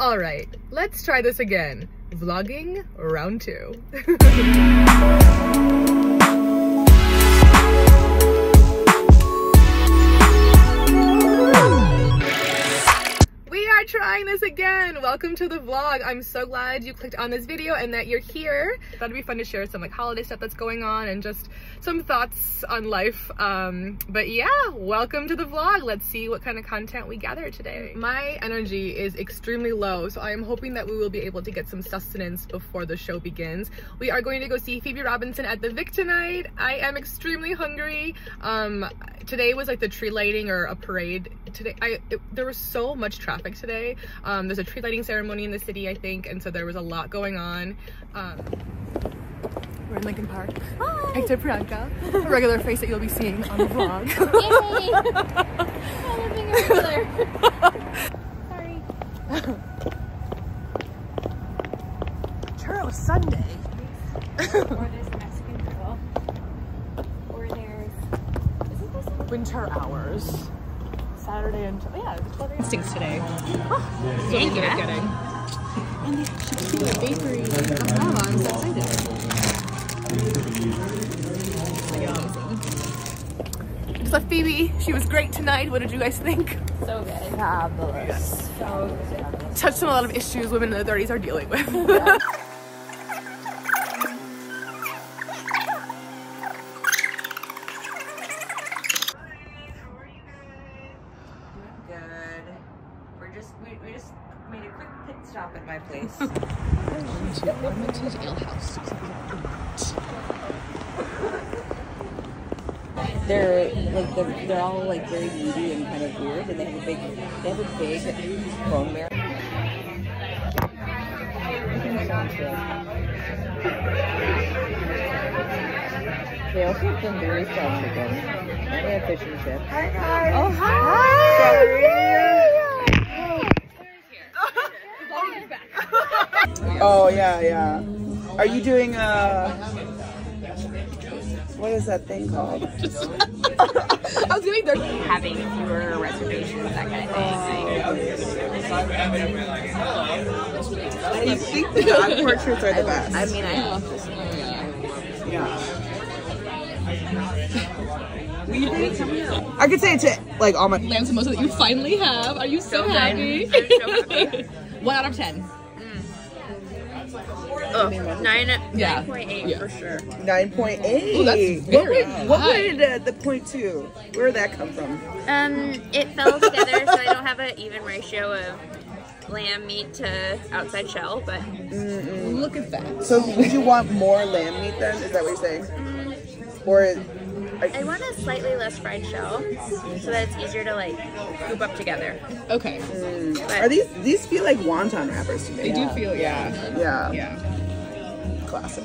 All right, let's try this again. Vlogging round two. trying this again. Welcome to the vlog. I'm so glad you clicked on this video and that you're here. Thought it'd be fun to share some like holiday stuff that's going on and just some thoughts on life. Um, but yeah, welcome to the vlog. Let's see what kind of content we gather today. My energy is extremely low, so I am hoping that we will be able to get some sustenance before the show begins. We are going to go see Phoebe Robinson at the Vic tonight. I am extremely hungry. Um, today was like the tree lighting or a parade today i it, there was so much traffic today um there's a tree lighting ceremony in the city i think and so there was a lot going on um we're in Lincoln Park. Hi. Hector Priyanka, a regular face that you'll be seeing on the vlog. Yay! I'm being. Sorry. Churro Sunday. or there's Mexican grill. Or there's. Is it this? Winter hours. Saturday until oh yeah, the 12 instincts today. Oh, Thank you. getting. And they actually do a bakery. Oh, I'm so excited. Just left Phoebe. She was great tonight. What did you guys think? So good. Fabulous. So good. Touched on a lot of issues women in their 30s are dealing with. Good. at my place. they're like they're, they're all like very moody and kind of weird, and they have a big they have a big bone marrow. They also have tandoori style chicken. And they have fish and chips. Hi guys. Oh Oh yeah, yeah. Are you doing a? what is that thing called? I was gonna they're Having fewer reservations, that kind of thing. I think the dog portraits are the best. I mean, I love this. yeah. I could say it's it, like all my lamb samosa that you finally have. Are you so, happy? One out of ten. Oh, nine, Yeah. 9.8 Yeah. for sure. nine point eight. Ooh, that's what very would, what would uh, the point two? Where did that come from? Um, it fell together, so I don't have an even ratio of lamb meat to outside shell, but Look at that. So would you want more lamb meat then? Is that what you're saying? Or is, I want a slightly less fried shell so that it's easier to like scoop up together. Okay. are these these feel like wonton wrappers to me? They do feel yeah. Yeah. Yeah. Classic.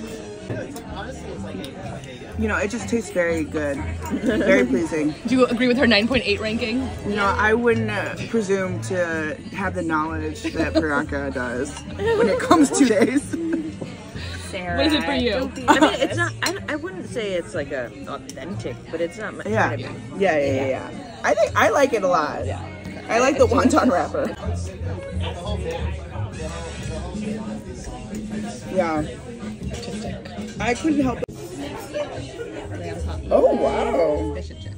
You know, it just tastes very good, very pleasing. Do you agree with her 9.8 ranking? You know, I wouldn't uh, presume to have the knowledge that Priyanka does when it comes to days. Sarah. What is it for you? I mean, it's not. I, I wouldn't say it's like a authentic, but it's not. my- Yeah. Yeah. yeah, yeah, yeah, yeah. I think I like it a lot. Yeah. I like the wonton wrapper. Yeah. Artistic. I couldn't help it. Oh wow! Fish and chips.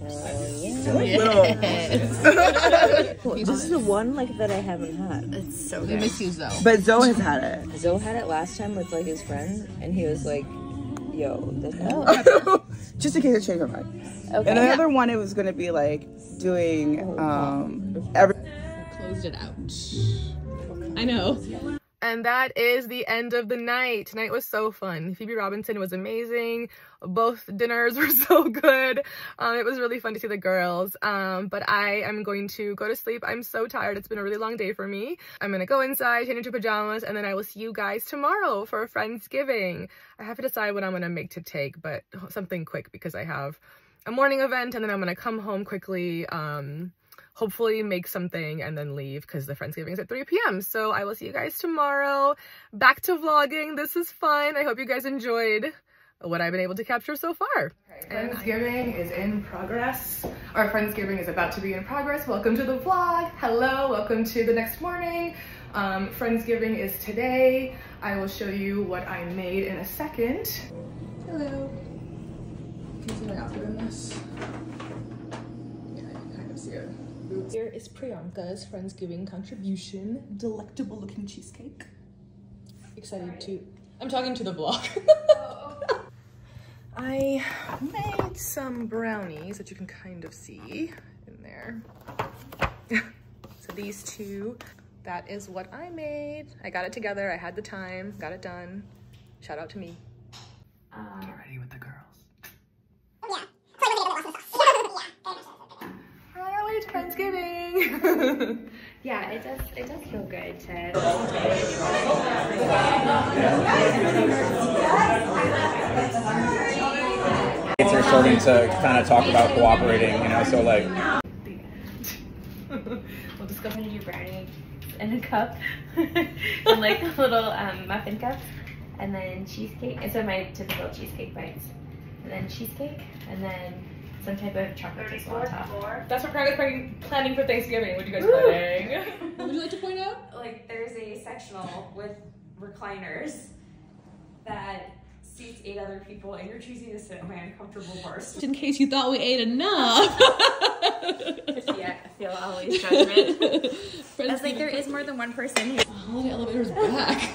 Little. This is the one like that I haven't had. It's so We miss you, Zoe. But Zoe has had it. Zoe had it last time with like his friend, and he was like, "Yo, this." Just in case I change my mind. Okay. And another one, it was gonna be like doing um every. Closed it out. I know. And that is the end of the night. Tonight was so fun. Phoebe Robinson was amazing. Both dinners were so good. Um, it was really fun to see the girls. Um, but I am going to go to sleep. I'm so tired. It's been a really long day for me. I'm gonna go inside, change into pajamas, and then I will see you guys tomorrow for a Friendsgiving. I have to decide what I'm gonna make to take, but something quick because I have a morning event and then I'm gonna come home quickly. Um, hopefully make something and then leave because the Friendsgiving is at 3 p.m. So I will see you guys tomorrow. Back to vlogging. This is fun. I hope you guys enjoyed what I've been able to capture so far. Friendsgiving is in progress. Our Friendsgiving is about to be in progress. Welcome to the vlog. Hello, welcome to the next morning. Um, Friendsgiving is today. I will show you what I made in a second. Hello. Can you see my outfit in this? Yeah, you can kind of see it. Here is Priyanka's Friendsgiving contribution. Delectable looking cheesecake. Excited to. I'm talking to the vlog. I made some brownies that you can kind of see in there. so these two, that is what I made. I got it together, I had the time, got it done. Shout out to me. Get ready with the girls. Finally, it's Friendsgiving. Yeah, it does. It does feel good to. States are starting to kind of talk about cooperating, you know, so like we'll discuss I'm gonna do brownie in a cup, and like a little um, muffin cups, and then cheesecake. And so my typical cheesecake bites, and then cheesecake, and then some type of chocolate drizzle on top. That's what Priyanka's planning, planning for Thanksgiving. What are you guys planning? what would you like to point out? like there's a sectional with recliners that seats eight other people and you're choosing to sit in my uncomfortable bar stool. In case you thought we ate enough. Yeah, I feel always judgment. Friends That's like there is more than one person who holiday elevator's back.